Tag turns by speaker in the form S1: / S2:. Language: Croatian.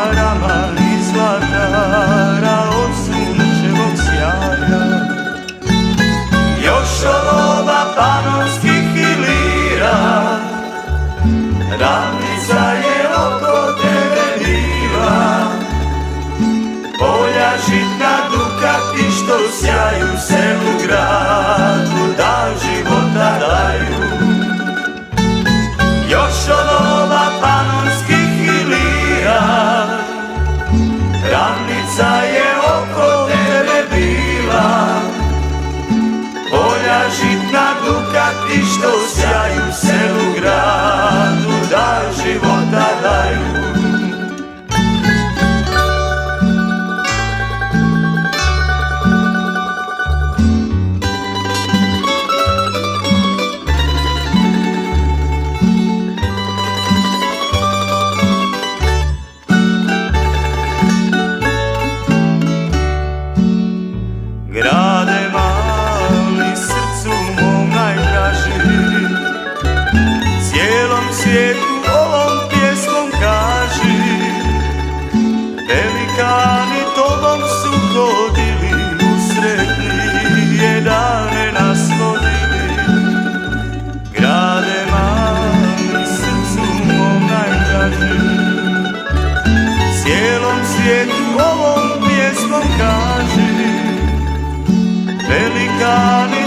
S1: Rama i zlatara od sunčevog sjaja. Još oba panonskih hilira, ravnica je oko tebe bila, polja žitna dukati što sjaju se u grad. Scotia, you said. gone.